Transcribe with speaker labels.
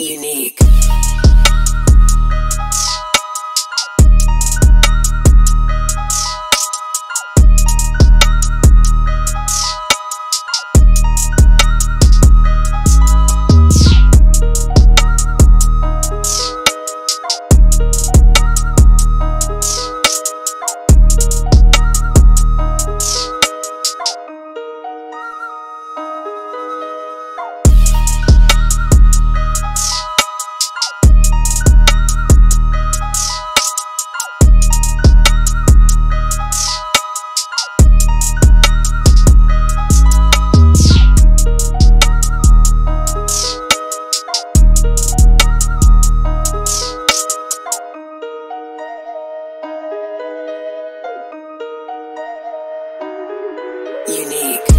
Speaker 1: unique. unique.